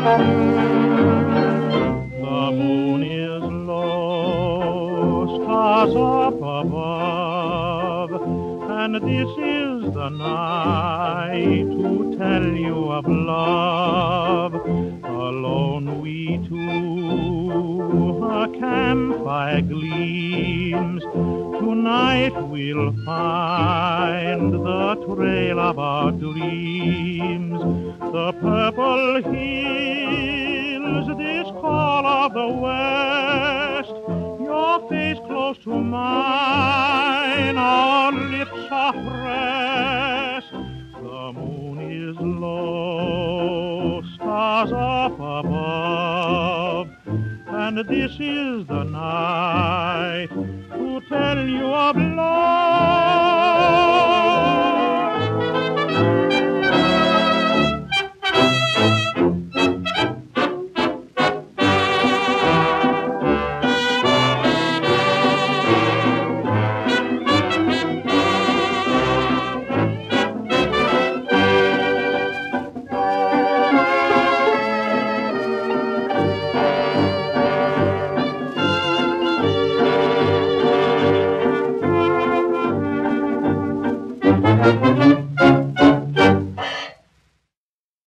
The moon is low, stars up above, and this is the night to tell you of love. Alone we two, a campfire gleams. Tonight we'll find the trail of our dreams. The purple hills, this call of the west. Your face close to mine, our lips are pressed. The moon is low, stars up above, and this is the night